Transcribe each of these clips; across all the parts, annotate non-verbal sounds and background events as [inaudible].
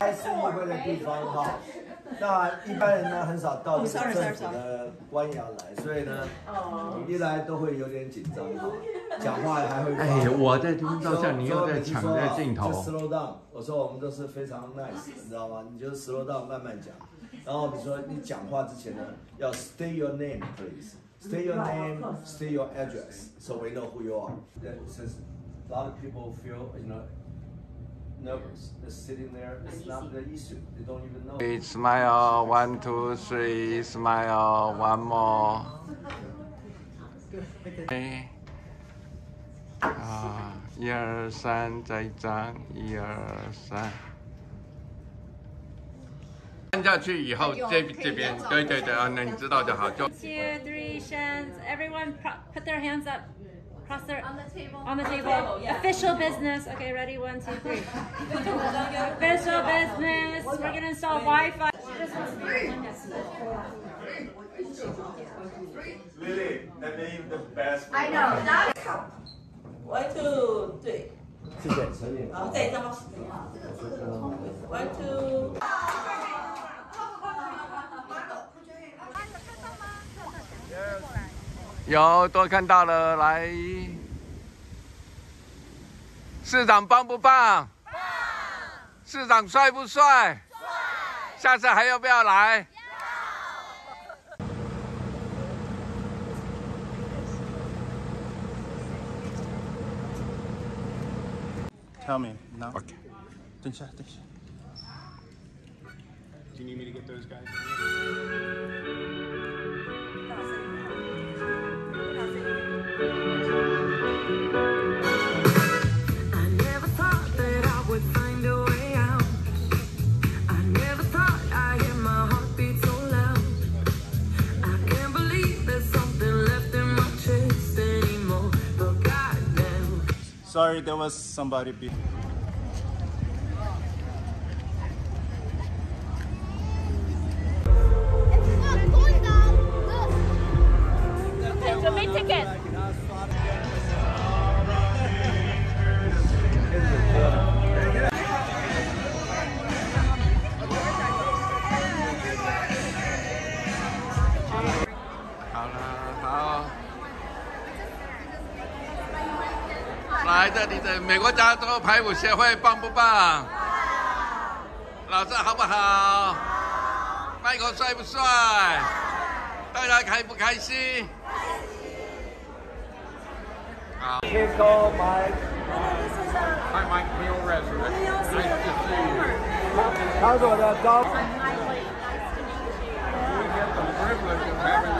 开市议会的地方哈。那一般人呢很少到这个政府的官衙来，所以呢，一来都会有点紧张哈，讲话还会。哎，我在这边照相，你又在抢这镜头。slow down，我说我们都是非常 nice，你知道吗？你就 slow down，慢慢讲。然后你说你讲话之前呢，要 stay your name please，stay your name，stay your address，so we know who you are. Since a lot of people feel you know. nervous. They're sitting there. It's not the issue. They don't even know. Smile. One, two, three. Smile. One more. [laughs] 啊，一二三，再一张，一二三。按下去以后，这这边，对对对啊，那你知道就好。就。Two, three, hands. Everyone, put their hands up. Cross their on the table. On the table. table yeah. Official business. Okay, ready? One, two, three. [laughs] Official business. We're gonna install Wi-Fi. Lily, that name the best. I know. Not one, two, three. 谢谢陈颖。好，这一张。One, two. 有都看到了，来，市长棒不棒？棒！市长帅不帅？帅！下次还要不要来？要。Tell me now. Okay. 等下，等下。Do you need me to get those guys? Sorry, there was somebody behind. Okay, the main ticket. 的美国加州排舞协会棒不棒？老师好不好？迈克帅不帅？大家开不开心？好。Kiko Mike。Hi Mike Neil Resident. Nice to see you. 他是我的高。We get the privilege of having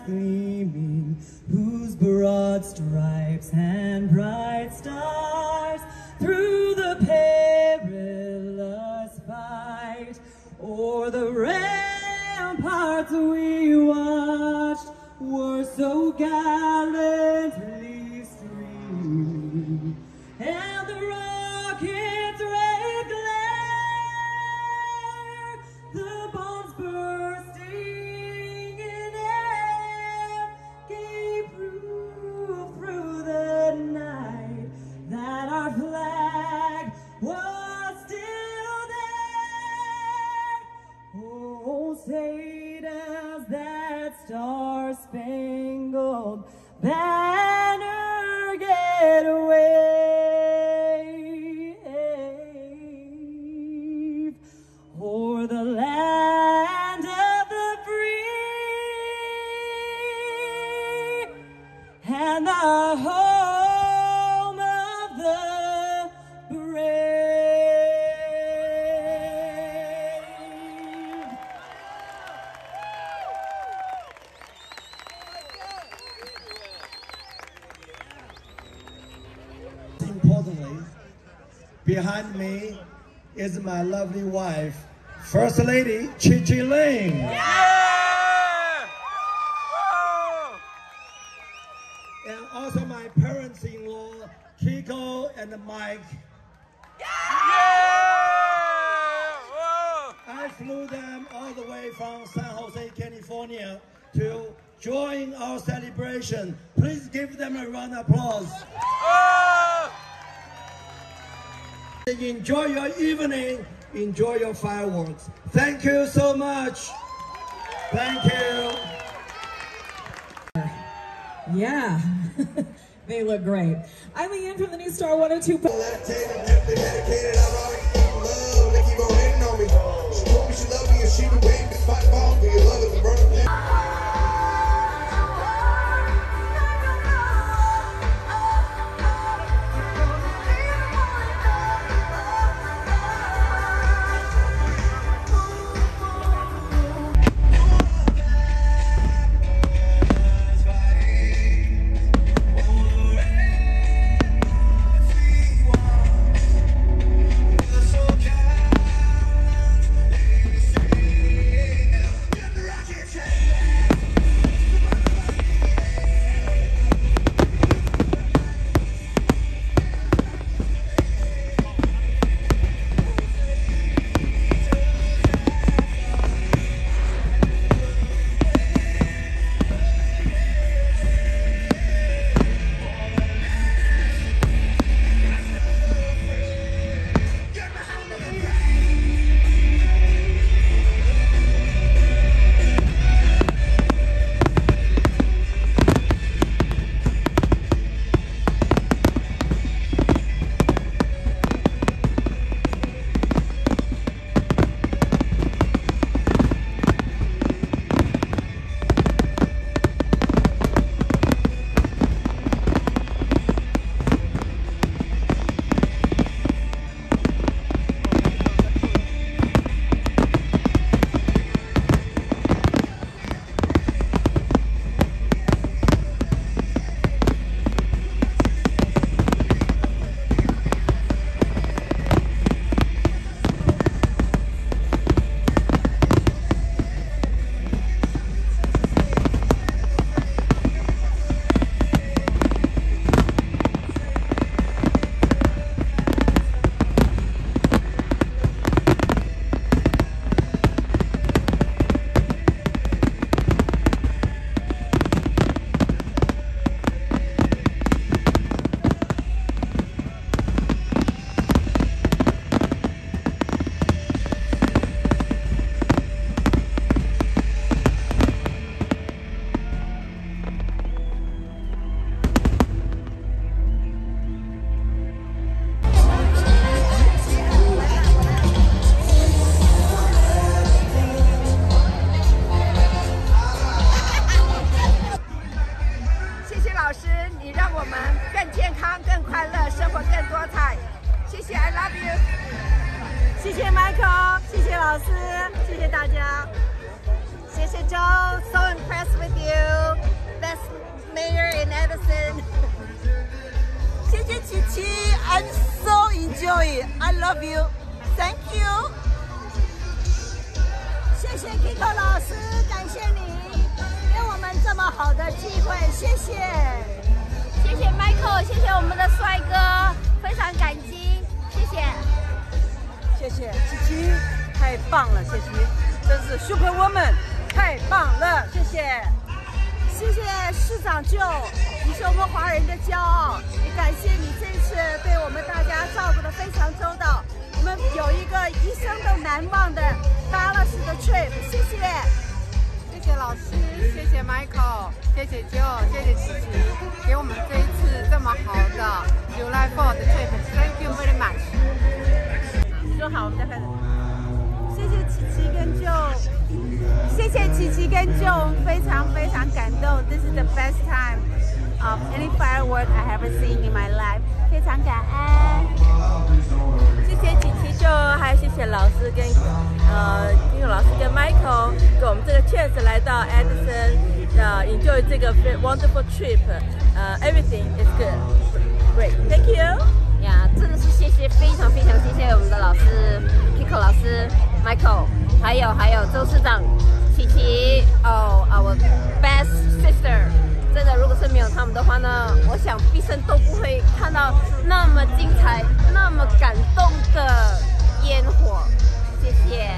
screaming, whose broad stripes and. My lovely wife, First Lady Chi Chi Ling. And also my parents-in-law, Kiko and Mike. I flew them all the way from San Jose, California to join our celebration. Please give them a round of applause. Oh! Enjoy your evening. Enjoy your fireworks. Thank you so much. Thank you. Yeah, [laughs] they look great. I'm Leanne from the New Star 102. dedicated, ironic, love, they keep on hating on me. She told me she loved me and she been waiting to fight bomb. Do you love it and 谢谢 Michael，谢谢老师，谢谢大家，谢谢 Joe，So impressed with you, best mayor in Edison。谢谢琪琪，I'm so enjoy, I love you, thank you。谢谢 Kiko 老师，感谢你给我们这么好的机会，谢谢，谢谢 Michael，谢谢我们的帅哥，非常感激。谢谢。谢谢琪琪，太棒了，谢谢，真是 Super Woman，太棒了，谢谢。谢谢市长舅，你是我们华人的骄傲，也感谢你这次对我们大家照顾的非常周到。我们有一个一生都难忘的巴勒斯的 trip，谢谢。谢老师，谢谢 Michael，谢谢 Joe，谢谢琪琪，给我们这一次这么好的 July Fourth 的 trip，Thank you very much。说好，我们再开始。谢谢琪琪跟 Joe，谢谢琪琪跟 Joe，非常非常感动。This is the best time of any firework I have seen in my life，非常感恩。谢谢琪琪就还有谢谢老师跟呃金勇老师跟 Michael 给我们这个 chance 来到 Edison，呃 enjoy 这个 wonderful trip，呃 everything is good，great，thank you。呀，真的是谢谢，非常非常谢谢我们的老师 Kiko 老师 Michael，还有还有周市长琪琪哦，our best sister。真的，如果是没有他们的话呢，我想毕生都不会看到那么精彩、那么感动的烟火。谢谢。